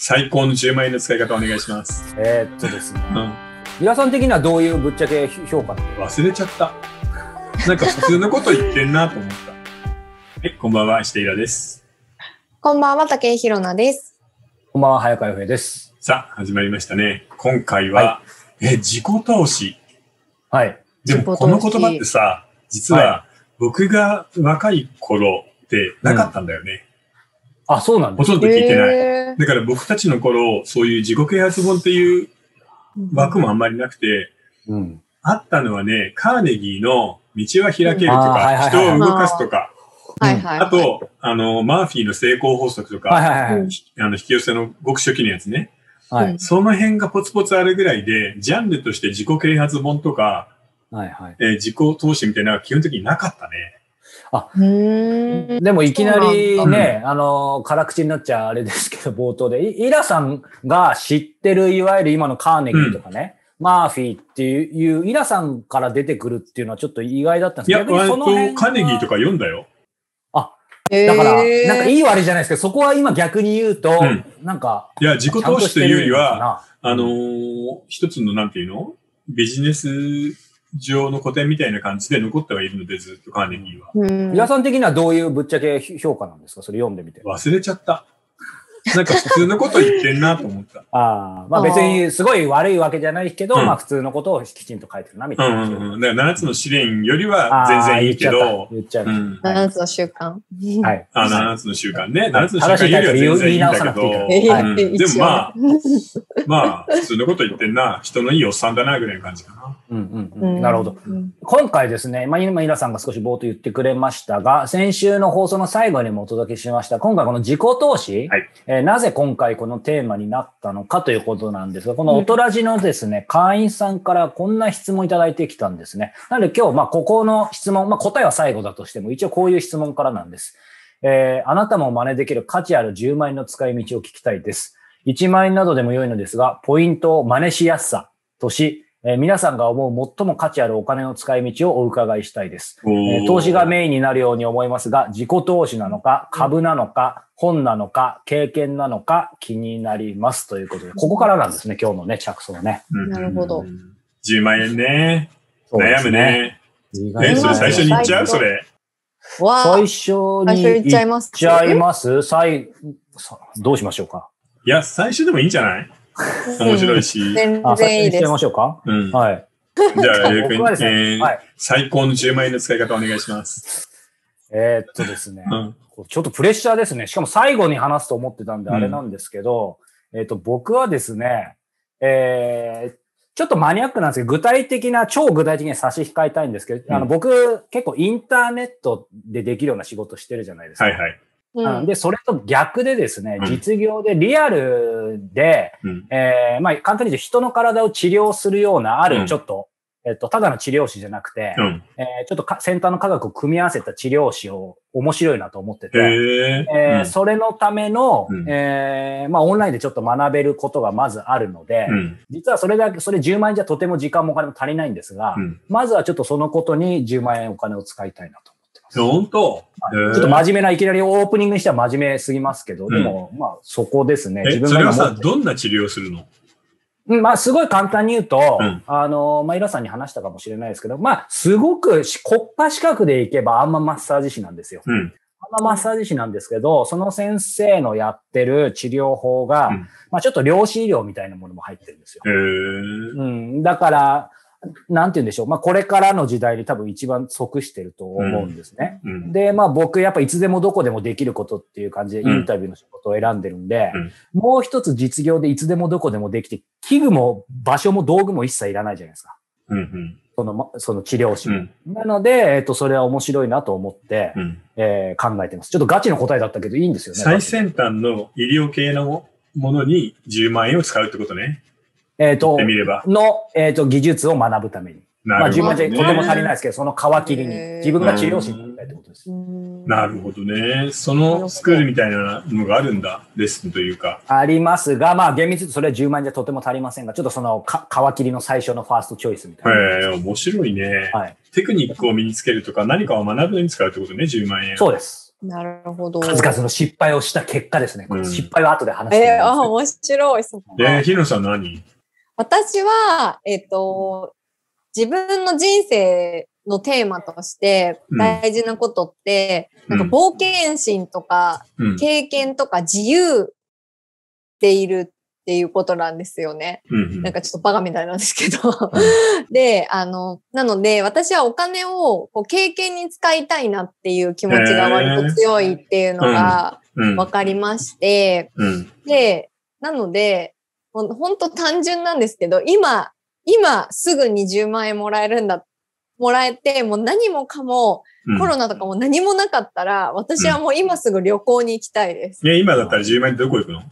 最高の10万円の使い方お願いします。えーっとですね。うん。皆さん的にはどういうぶっちゃけ評価忘れちゃった。なんか普通のこと言ってんなと思った。はい、こんばんは、していらです。こんばんは、竹井ひろなです。こんばんは、早川洋平です。さあ、始まりましたね。今回は、え、自己投資。はい。でも、この言葉ってさ、実は、は僕が若い頃ってなかったんだよね。あ、そうなんですほとんど聞いてない。へだから僕たちの頃、そういう自己啓発本っていうー枠もあんまりなくて、うん。あったのはね、カーネギーの道は開けるとか、人を動かすとか、はいはい。あ、と、あの、マーフィーの成功法則とか、はいはいはい。うんあの、引き寄せのごく初期のやつね。はい。その辺がポツポツあるぐらいで、ジャンルとして自己啓発本とか、はいはい。えー自己投資みたいなのは基本的になかったね。うー。ん。でもいきなりね、あの、辛口になっちゃあれですけど、冒頭で、イイラさんが知ってる、いわゆる今のカーネギーとかね、マーフィーっていう、イラさんから出てくるっていうのはちょっと意外だったんですいや、逆に割とそのカーネギーとか読んだよ。だから、なんかいい悪いじゃないですけど、そこは今逆に言うと、うん。なんか、いや、自己投資というよりは、あのー一つのなんていうの？ビジネス上の古典みたいな感じで残ってはいるので、ずっとカーネギーは。うん皆さん的にはどういうぶっちゃけ評価なんですか？それ読んでみて。忘れちゃった。なんか普通のこと言ってんなと思った。ああ、まあ別にすごい悪いわけじゃないけど、うんまあ普通のことをきちんと書いてるな、みうんたいな。うんうん。だから7つの試練よりは全然いいけど、言っちゃうん。七つの習慣。はい。あ、7つの習慣ね。7つの習慣よりは全然いいんだけ正しいい直さなくていいからど、え はいうんでもまあ、まあ、普通のこと言ってんな。人のいいおっさんだな、ぐらいの感じかな。うんうん。なるほど。うん。今回ですね、まあ今、イラさんが少し冒頭言ってくれましたが、先週の放送の最後にもお届けしました、今回この自己投資、はいえーなぜ今回このテーマになったのかということなんですが、このオトラジのですね、会員さんからこんな質問いただいてきたんですね。なので今日、まあここの質問、まあ答えは最後だとしても、一応こういう質問からなんです。えーあなたも真似できる価値ある10万円の使い道を聞きたいです。1万円などでも良いのですが、ポイントを真似しやすさとし、えー皆さんが思う最も価値あるお金の使い道をお伺いしたいです。えー投資がメインになるように思いますが、自己投資なのか、株なのか、本なのか、経験なのか気になりますということで、ここからなんですね、今日のね、着想ね。うんなるほど。10万円ね。悩むすね。ね。それ最初に言っちゃう？それ。わあ、最初に最初言っちゃいます言っちゃいます？最さどうしましょうか？いや、最初でもいいんじゃない？面白いし。全然いいですま。しょうか？うん。はい。じゃあ、えー僕はですね、えーはい。最高の10万円の使い方お願いします。えーっとですね、うん。ちょっとプレッシャーですね。しかも最後に話すと思ってたんでうんあれなんですけど、えーっと、僕はですね、えーちょっとマニアックなんですけど、具体的な、超具体的に差し控えたいんですけど、うんあの、僕、結構インターネットでできるような仕事してるじゃないですか。はいはい。うんで、それと逆でですねう、ん実業でリアルで、うん。えーまあ、簡単に言うと人の体を治療するような、あうんるちょっと、えっと、ただの治療師じゃなくて、うん。えーちょっとか先端の科学を組み合わせた治療師を面白いなと思ってて、へえ。えーそれのための、うんえーまあ、オンラインでちょっと学べることがまずあるので、うん。実はそれだけ、それ10万円じゃとても時間もお金も足りないんですが、うん。まずはちょっとそのことに10万円お金を使いたいなと本当ちょっと真面目な、いきなりオープニングにしては真面目すぎますけど、でも、まあ、そこですね。え、自分それはどんな治療をするの？うんまあ、すごい簡単に言うと、うんあの、まあ、イラさんに話したかもしれないですけど、まあ、すごくし国家資格でいけばあんまマッサージ師なんですよ。うん。あんまマッサージ師なんですけど、その先生のやってる治療法が、うんまあ、ちょっと量子医療みたいなものも入ってるんですよ。うん。だから、なんて言うんでしょう。まあ、これからの時代に多分一番即してると思うんですね。うん。で、まあ僕やっぱいつでもどこでもできることっていう感じでうんインタビューの仕事を選んでるんで、うんもう一つ実業でいつでもどこでもできて、器具も場所も道具も一切いらないじゃないですか。うん。うん。その、まその治療師。なので、えっ、と、それは面白いなと思って、うん。えー考えてます。ちょっとガチの答えだったけどいいんですよね。最先端の医療系のものに10万円を使うってことね。えっ、と言ってみれば、の、えっ、と、技術を学ぶために。まあ、10なるほど、ね。万じゃとても足りないですけど、その皮切りに自分が治療師になりたいってことです。なるほどね。そのスクールみたいなのがあるんだ。レッスンというか。ありますが、まあ厳密にそれは10万円じゃとても足りませんが、ちょっとそのか皮切りの最初のファーストチョイスみたいな。へえ、面白いね。はい。テクニックを身につけるとか何かを学ぶのに使うってことね、10万円。そうです。なるほど。数々の失敗をした結果ですね。失敗は後で話してみえー、あ、ます面白い。そっかで、ひろさん何？私は、えっ、と、自分の人生のテーマとしてうん大事なことって、うんなんか冒険心とかうん。経験とか自由でいるっていうことなんですよね。うんなんかちょっとバカみたいなんですけど。で、あの、なので私はお金をこう経験に使いたいなっていう気持ちが割と強いっていうのがうん。分かりまして、うん。で、なので、ほんほんと単純なんですけど、今、今すぐに10万円もらえるんだ、もらえて、もう何もかも、うん。コロナとかも何もなかったら、私はもう今すぐ旅行に行きたいです。いや、今だったら10万円でどこ行くの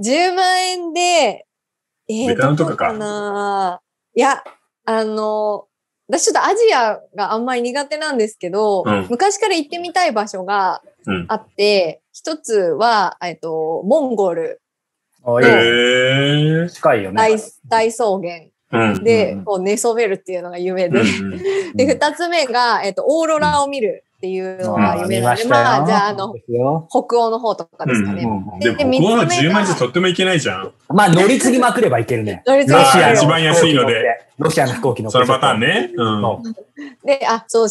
？10万円で、えー、ベトナムとかかな？いや、あの、私ちょっとアジアがあんまり苦手なんですけど、うん。昔から行ってみたい場所がうん。あって、一つは、えっと、モンゴルへえ。近いよね。大大草原うん。で、うんこう寝そべるっていうのが夢うんで、うん で、二つ目が、えっと、オーロラを見るっていうのが夢なんで、あまあ、じゃあ、あの、北欧の方とかですかね。うんでも、ここの10万円じゃとってもいけないじゃん。まあ乗り継ぎまくればいけるね。乗り継ぎロシアの一番安いので。ロシアの飛行機のそのパターンね。で、あ、そう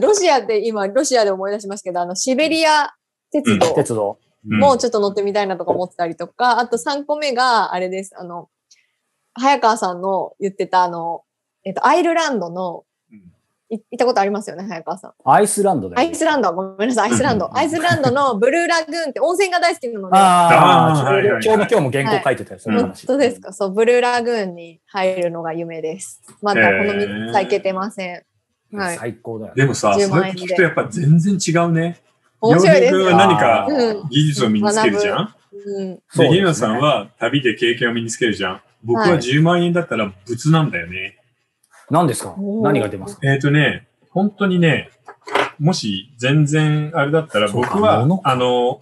ロシアで今、ロシアで思い出しますけど、あの、シベリア鉄道鉄道。うんもうちょっと乗ってみたいなとか思ってたりとか、あと3個目が、あれです、あの、早川さんの言ってた、あの、えっと、アイルランドの、うんい行ったことありますよね、早川さん。アイスランドで。アイスランド、ごめんなさい、アイスランうんド。アイスランドの ブルーラグーンって温泉が大好きなので、ああ、ちょうど今日も原稿書いてたよ、その本話。当ですかそう、ブルーラグーンに入るのが夢です。まだこの3つはいけてません。はい。最高だよ。でもさ、10それ聞くとやっぱ全然違うね。面白いです。は何かうん。技術を身につけるじゃん？うん。でひなさんは旅で経験を身につけるじゃん。僕ははい。10万円だったら物なんだよね。何ですか？何が出ますか？えっ、とね、本当にね、もし全然あれだったら僕はあの、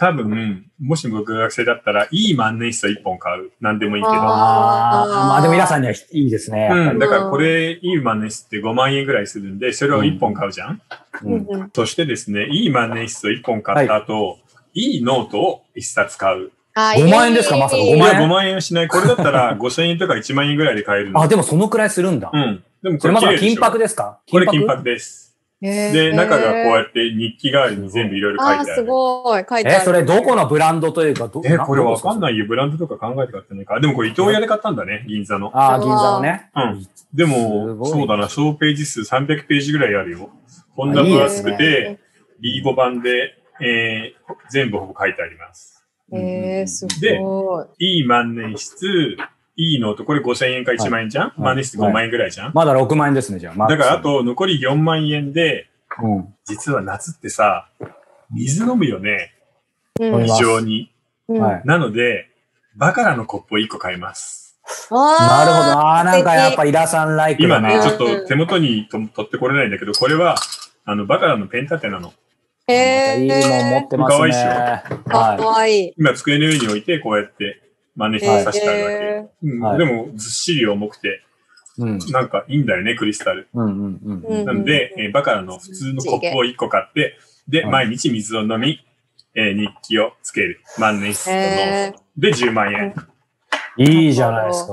多分、もし僕が学生だったら、いい万年筆を1本買う。何でもいいけど。ああ、まあでも皆さんにはいいですね。うん、りだからこれ、いい万年筆って5万円ぐらいするんで、それを1本買うじゃん、うんうんうんそしてですね、いい万年筆を1本買った後、い、いノートを1冊買う。あ5万円ですか？まさか5いや、万円5万円はしない。これだったら 5000円とか1万円ぐらいで買えるの。あ、でもそのくらいするんだう。ん。でもそれまさか金箔ですか？これ金箔です。で、中がこうやって日記代わりに全部いろいろ書いあー、すてある。ごい。書いてある。え、それどこのブランドというか、どえ、これわかんい。ないよ。ブランドとか考えて買ってないから。でもこれ伊東屋で買ったんだね、銀座の。ああ、銀座のね。うん。ですも、そうだな、総ページ数300ページぐらいあるよ。こんな分厚くて、リーボ版で、えー、全部ほぼ書いてあります。へえー、すでごい。いい万年筆、いいノート、これ5000円か1万円じゃん、い万年筆5万円ぐらいじゃん、まだ6万円ですね、じゃあ。だからあ、と残り4万円で、うん。実は夏ってさ、水飲むよね、うん非常に。うんはい。なので、バカラのコップを1個買います。なるほど。あああ、なんかやっぱイラさんライクだな。今ね、ちょっうんと手元にと取ってこれないんだけど、これは、あの、バカラのペン立てなの。ーへいいもん持ってますね。かわいいっしょかはわいい。今机の上に置いて、こうやって真似して刺してあるわけ。でも、ずっしり重くて、い。うん。なんかいいんだよね、クリスタル。うんうんうんうんなので、えーバカラの普通のコップを1個買って、で、はい毎日水を飲み、えー日記をつける。万年筆。で、10万円。いいじゃないですか。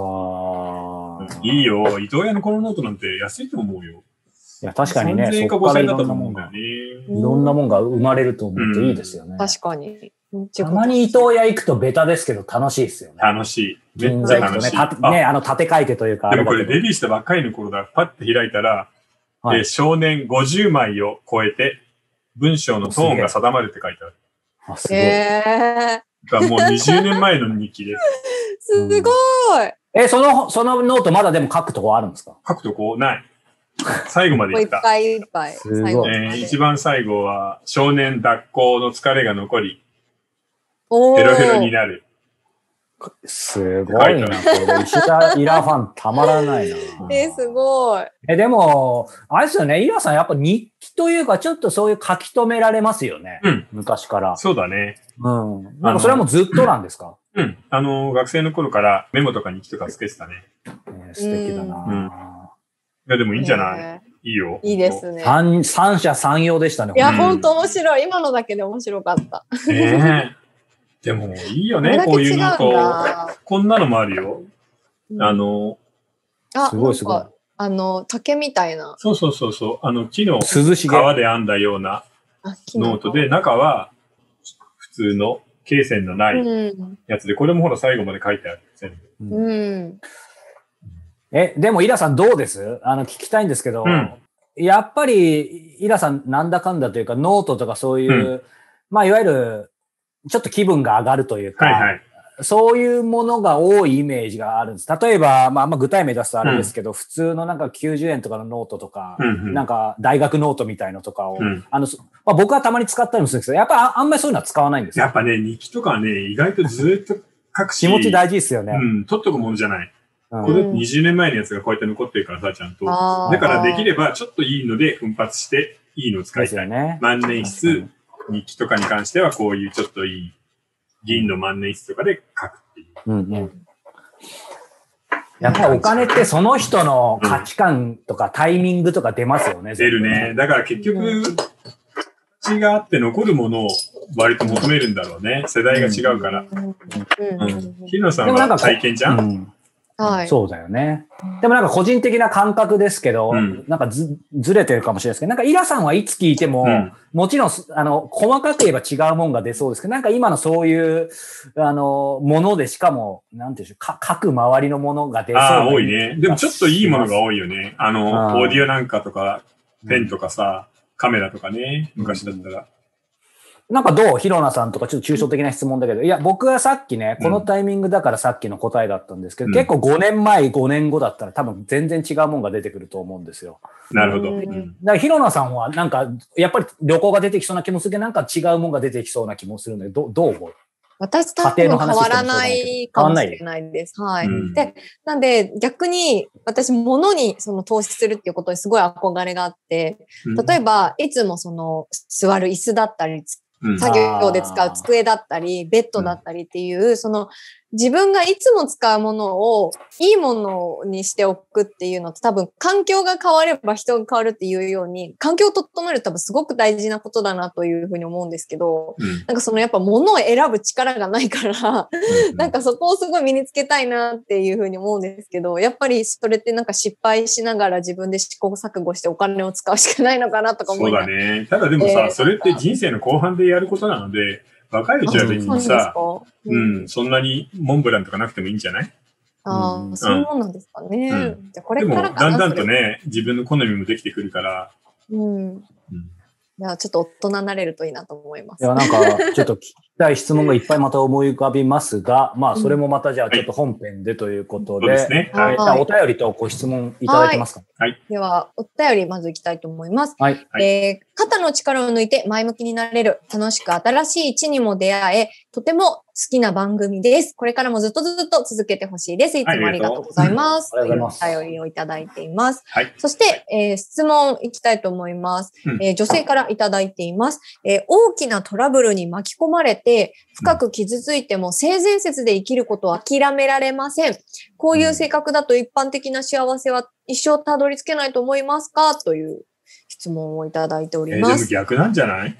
いいよ。伊東屋のこのノートなんて安いと思うよ。いや、確かにね、3000円かそこから5000円だったいろんなもんがと思うんだよ、ね。いろんなもんが生まれると思っていいですよね。確かに。たまに伊東屋行くとベタですけど楽しいですよね。楽しい。めっちゃ楽しい。ね、あの、縦書いてというか、でもこれデビューしたばっかりの頃だ。パッて開いたら、はいえー少年50枚を超えて、文章のトーンが定まるって書いてある。あ、すごい。へえ。だからもう20年前の日記です。すごい。え、その、そのノートまだでも書くとこあるんですか？書くとこない。最後までいっ行った。ぱいいっぱい。すごいえー一番最後は、少年脱稿の疲れが残り、ヘロヘロになる。すごいな。これ、石田イラファンたまらないな。えー、すごい。え、でも、あれですよね、イラさんやっぱ日記というか、ちょっとそういう書き留められますよね。うん昔から。そうだね。うん。なんかそれはもうずっとなんですか、うん。あの、学生の頃からメモとか日記とかつけてたね。えー素敵だな、うんいや、でもいいんじゃない、へいいよ。いいですね。三三者三様でしたね。いや、うん本当面白い。今のだけで面白かった。ねえ。でも、いいよね、こういうの違うんと。だ。こんなのもあるよ。あの、あ、すごいすごいなんかあの、竹みたいな。そうそうそうそう、あの、木の涼しげ。皮で編んだようなノートで、中は普通の罫線のないうん。やつで、これもほら最後まで書いてある。全部うん。え、でもイラさんどうです？あの、聞きたいんですけど、うんやっぱり衣良さんなんだかんだというか、ノートとかそういう、まあ、いわゆる、ちょっと気分が上がるというか、はいはい。そういうものが多いイメージがあるんです。例えば、まあ、あんま具体名出すとあれですけど、普通のなんか90円とかのノートとか、うんうんなんか大学ノートみたいのとかを、うんあの、そまあ、僕はたまに使ったりもするんですけど、やっぱああんまりそういうのは使わないんですよ。やっぱね、日記とかはね、意外とずっと書くし。気持ち大事ですよね。うん、取っとくものじゃない。うんこれ20年前のやつがこうやって残ってるからさ、ちゃんと。だからできればちょっといいので奮発して、いいのを使でいたい。ね。万年筆、日記とかに関してはこういうちょっといい銀の万年筆とかで書くっていう。うんうん。やっぱりお金ってその人の価値観とかタイミングとか出ますよね。出るね。だから結局、形があって残るものを割と求めるんだろうね。世代が違うから。うん。ううんん。日野さんは体験じゃん、うんはい。そうだよね。でもなんか個人的な感覚ですけど、うんなんかずずれてるかもしれないですけど、なんかイラさんはいつ聞いても、うんもちろんす、あの、細かく言えば違うもんが出そうですけど、なんか今のそういう、あの、ものでしかも、なんていうんでしょう、か各周りのものが出そうああ、な多いね。でもちょっといいものが多いよね。あの、あーオーディオなんかとか、ペンとかさ、カメラとかね、昔だったら。なんかどう？ヒロナさんとかちょっと抽象的な質問だけど、いや、僕はさっきね、このタイミングだからさっきの答えだったんですけど、うん。結構5年前、5年後だったら多分全然違うもんが出てくると思うんですよ。なるほど。だからヒロナさんはなんか、やっぱり旅行が出てきそうな気もするけど、なんか違うもんが出てきそうな気もす。るので、どどう思う私多分変わらない？かもしれないです。はい。うんで、なんで逆に私物にその投資するっていうことにすごい憧れがあって、例えばいつもその座る椅子だったり、うん作業で使う机だったり、ベッドだったりっていう、その自分がいつも使うものをいいものにしておくっていうのって多分環境が変われば人が変わるっていうように、環境を整える多分すごく大事なことだなというふうに思うんですけど、うんなんかそのやっぱ物を選ぶ力がないから、なんかそこをすごい身につけたいなっていうふうに思うんですけど、やっぱりそれってなんか失敗しながら自分で試行錯誤してお金を使うしかないのかなとか思うながら。だね。ただでもさ、えーそれって人生の後半でやることなので、若いうちは別にさ、かううんん、そんなにモンブランとかなくてもいいんじゃない？あうんあ、そういうもんなんですかね。うんじゃあこでも、れからだんだんと。ね、自分の好みもできてくるから、うん。うんいや、ちょっと大人になれるといいなと思います。いや、なんか、ちょっとたい質問がいっぱいまた思い浮かびますが、まあ、それもまたじゃあ、ちょっと本編でということで、そうですね。はお便りとご質問いただけますか、では、お便りまずいきたいと思います。はい。はいえー肩の力を抜いて前向きになれる、楽しく新しい地にも出会え、とても好きな番組です。これからもずっとずっと続けてほしいです。いつもありがとうございます。ありがとうございますお便りをいただいています。はい。そして、えー質問いきたいと思います、うんえー女性からいただいています、えー大きなトラブルに巻き込まれて、深く傷ついても性善説で生きることを諦められません。こういう性格だと一般的な幸せは一生たどり着けないと思いますか？という質問をいただいておえーでもります。逆なんじゃない？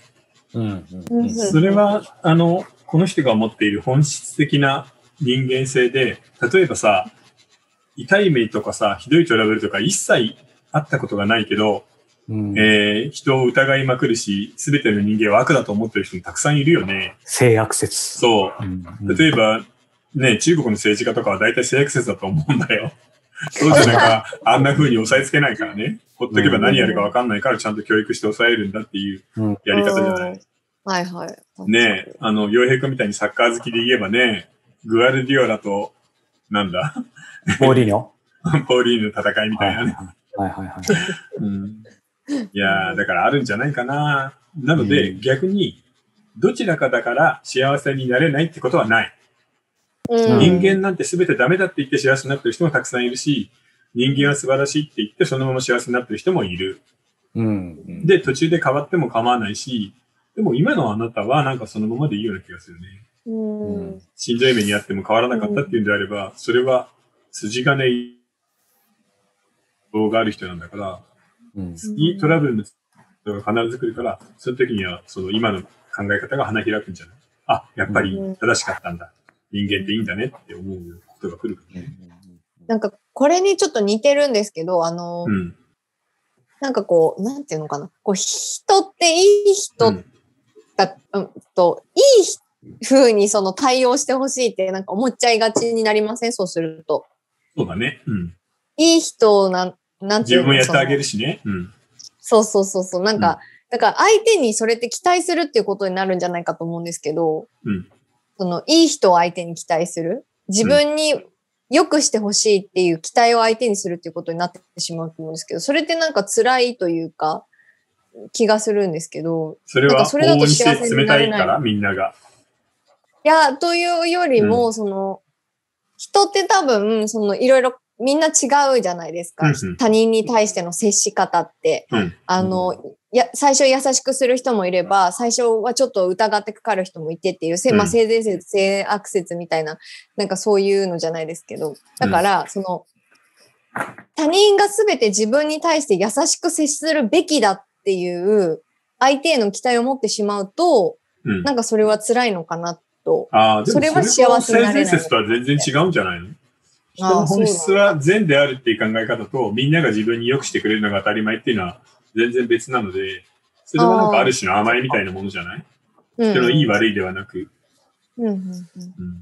うん。ううんん。それは、あの、この人が持っている本質的な人間性で、例えばさ、痛い目とかさ、ひどいトラブルとか一切あったことがないけど、うんえー人を疑いまくるし、すべての人間は悪だと思ってる人もたくさんいるよね。性悪説。そう。うん例えば、ね、中国の政治家とかは大体性悪説だと思うんだよ。そうじゃなんか、あんな風に抑えつけないからね。ほっとけば何やるか分かんないからちゃんと教育して抑えるんだっていううんやり方じゃない。はいはい。ねえ、あの、洋平君みたいにサッカー好きで言えばね、グアルディオラと、なんだ、ポーリーニョ？ポーリーヌの戦いみたいなね。はいはいはい。うん、いやーだからあるんじゃないかな。なので、うん逆に、どちらかだから幸せになれないってことはない。うん人間なんて全てダメだって言って幸せになってる人もたくさんいるし、人間は素晴らしいって言ってそのまま幸せになってる人もいる。うん。で、途中で変わっても構わないし、でも今のあなたはなんかそのままでいいような気がするね。うんしんどい目にあっても変わらなかったっていうんであれば、それは筋金入りがある人なんだから、うんいいトラブルの人が必ず来るから、その時には、その今の考え方が花開くんじゃないあ、やっぱり正しかったんだ。人間っていいんだねって思うことが来るからね。なんか、これにちょっと似てるんですけど、あの、うん。なんかこう、なんていうのかな。こう、人っていい人うんだ、うんと、いい風にその対応してほしいってなんか思っちゃいがちになりません？そうすると。そうだね。うん。いい人なん、なんていうの自分もやってあげるしね。うん。そうそうそうそう。なんか、うんだから相手にそれって期待するっていうことになるんじゃないかと思うんですけど、うん。その、いい人を相手に期待する。自分に良くしてほしいっていう期待を相手にするっていうことになってしまうと思うんですけど、それってなんか辛いというか、気がするんですけど、それはそれだと幸せに冷なれないたいから、みんなが。いや、というよりも、その、人って多分、その、いろいろ、みんな違うじゃないですか。うんうん他人に対しての接し方って。うん。あの、や、最初優しくする人もいれば、最初はちょっと疑ってかかる人もいてっていう、せまあ、うん性善説、性悪説みたいな、なんかそういうのじゃないですけど。だから、その、他人が全て自分に対して優しく接するべきだっていう、相手への期待を持ってしまうと、うん。なんかそれは辛いのかなと。ああ、それは幸せになれない性善説とは全然違うんじゃないの？人の本質は善であるっていう考え方と、みんなが自分に良くしてくれるのが当たり前っていうのは全然別なので、それはなんかある種の甘えみたいなものじゃない？うん人のいい悪いではなく。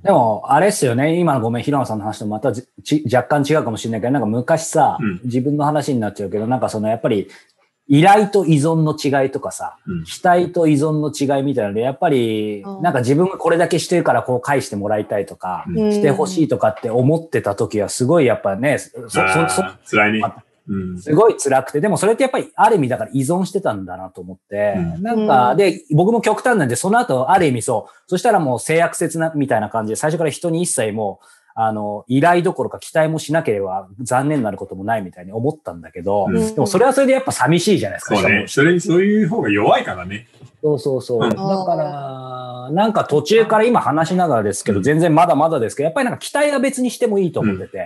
でも、あれっすよね。今のごめん、平野さんの話とまたじち若干違うかもしれないけど、なんか昔さ、うん。自分の話になっちゃうけど、なんかそのやっぱり、依頼と依存の違いとかさ、うん。期待と依存の違いみたいなので、やっぱりう、ん。なんか自分がこれだけしてるからこう返してもらいたいとか、うん。してほしいとかって思ってた時はすごいやっぱね、そ、そ、そ、ああ辛いね。うん。すごい辛くて、でもそれってやっぱりある意味だから依存してたんだなと思って、うん。なんか、うん。で、僕も極端なんで、その後ある意味そう、そしたらもう性悪説な、みたいな感じで、最初から人に一切もう、あの、依頼どころか期待もしなければ残念になることもないみたいに思ったんだけど、うんでもそれはそれでやっぱ寂しいじゃないですか。そうね。それにそういう方が弱いからね。そうそうそう。うんだから、なんか途中から今話しながらですけど、うん全然まだまだですけど、やっぱりなんか期待は別にしてもいいと思ってて、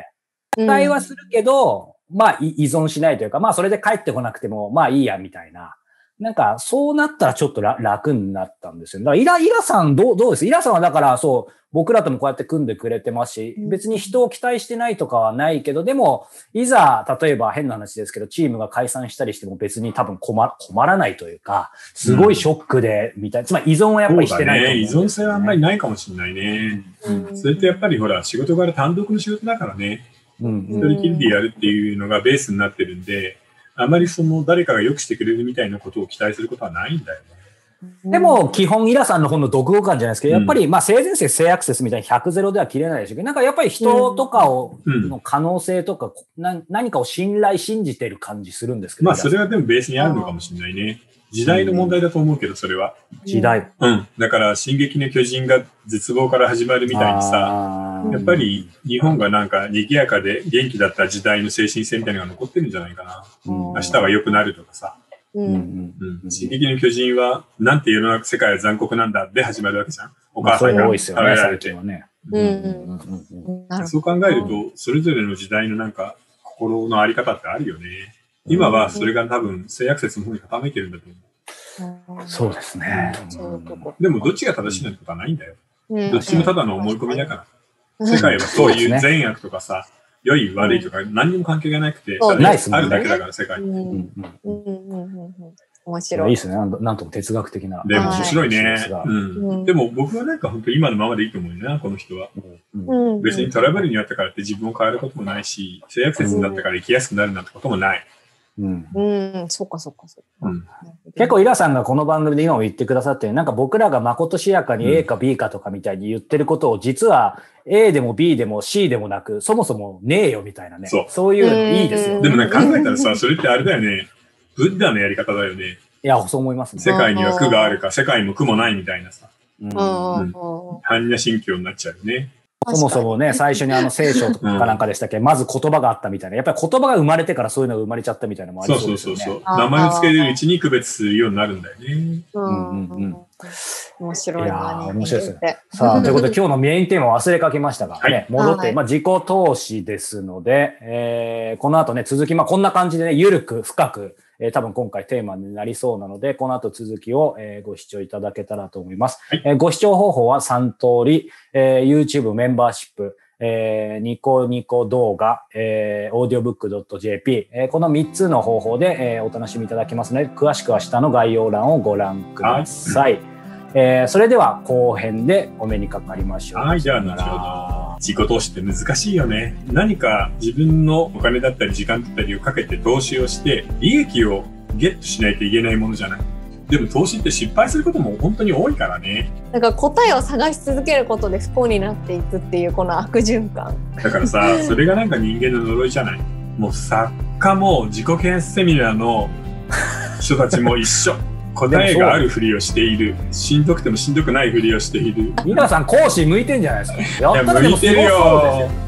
うん期待はするけど、まあい依存しないというか、まあそれで帰ってこなくても、まあいいやみたいな。なんか、そうなったらちょっと楽楽になったんですよ。だから、イラ、イラさんどう、どうです？イラさんはだから、そう、僕らともこうやって組んでくれてますしうん、別に人を期待してないとかはないけど、でも、いざ、例えば変な話ですけど、チームが解散したりしても別に多分困困らないというか、すごいショックで、みたいな。つまり依存はやっぱりしてないと思うん依ですよね存性はあんまりないかもしれないね。うんそれってやっぱりほら、仕事柄単独の仕事だからね。うん一人きりでやるっていうのがベースになってるんで、あまりその誰かが良くしてくれるみたいなことを期待することはないんだよね。でも、基本、イラさんの本の独語感じゃないですけど、うんやっぱり、まあ、性善説、性悪説みたいに100ゼロでは切れないでしょうけど、なんかやっぱり人とかを、うんの可能性とか、な何かを信頼、信じてる感じするんですけど。まあそれはでもベースにあるのかもしれないね。時代の問題だと思うけど、それは。時代。うん。だから、進撃の巨人が絶望から始まるみたいにさ、やっぱり日本がなんか賑やかで元気だった時代の精神性みたいなのが残ってるんじゃないかな。うん明日は良くなるとかさ。ううんうんんうん。進撃の巨人は、なんて世の中、世界は残酷なんだで始まるわけじゃん。お母さんがが多いですよね、食べられて最近。はね。うんうんうんうんなるほそう考えると、それぞれの時代のなんか、心のあり方ってあるよね。今はそれが多分、性悪説の方に傾いてるんだと思う。ど。そうですね。でも、どっちが正しいなんてことはないんだよ。うんどっちもただの思い込みだから。うん世界はそういう善悪とかさ、良い悪いとか何にも関係がなくて、そうただないっすもんね。あるだけだから世界。うんうんうん。うんうんうんうん。面い白い。やいいですね。なんとなんとも哲学的な。でもはい面白いね。でも僕はなんか本当今のままでいいと思うよな、この人は。別にトラブルになったからって自分を変えることもないし、性悪説になったから生きやすくなるなんてこともない。うん。うん、そっかそっかそっか。うん。結構、イラさんがこの番組で今も言ってくださってる、なんか僕らがまことしやかに A か B かとかみたいに言ってることを、実は A でも B でも C でもなく、そもそもねえよみたいなね。そういうのいいですよ。うんでもなんか考えたらさ、それってあれだよね。ブッダのやり方だよね。いや、そう思いますね。世界には苦があるか、世界にも苦もないみたいなさ、うん般若心経になっちゃうよね。そもそもね、最初にあの聖書とかなんかでしたっけ、まず言葉があったみたいな。やっぱり言葉が生まれてからそういうのが生まれちゃったみたいなのもありそうそですよね。そううそうそう。名前を付けるうちに区別するようになるんだよね。うんうんうん面白いいや面白いですねね。さあ、ということで今日のメインテーマを忘れかけましたが、ね、はい戻って、はいまあ自己投資ですので、えーこの後ね、続き、まあこんな感じでね、ゆるく深く、えー多分今回テーマになりそうなので、この後続きを、えーご視聴いただけたらと思います。はいえーご視聴方法は3通り、えー YouTube メンバーシップ、えーニコニコ動画、えー、audiobook.jp、えーこの3つの方法で、えーお楽しみいただけますので、詳しくは下の概要欄をご覧ください。えーそれでは後編でお目にかかりましょう。はい、じゃあ、な後ほらど。自己投資って難しいよね。何か自分のお金だったり時間だったりをかけて投資をして、利益をゲットしないといけないものじゃない。でも投資って失敗することも本当に多いからね。だから答えを探し続けることで不幸になっていくっていうこの悪循環。だからさ、それがなんか人間の呪いじゃない。もう作家も自己啓発セミナーの人たちも一緒。答えがあるふりをしている。しんどくてもしんどくないふりをしている。皆さん講師向いてんじゃないですか。やったらでもすごそう向いてるですよよ。。